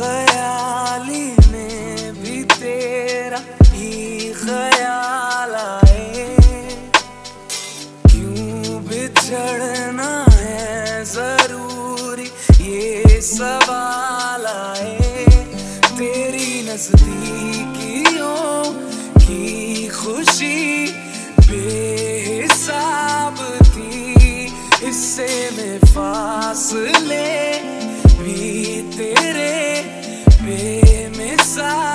ख्याली में भी तेरा ही ख्याल आए। क्यों बिछड़ना है ज़रूरी ये सवाल आए? तेरी नजदीकियों की खुशी बेहिसाब थी, इससे में फासले side.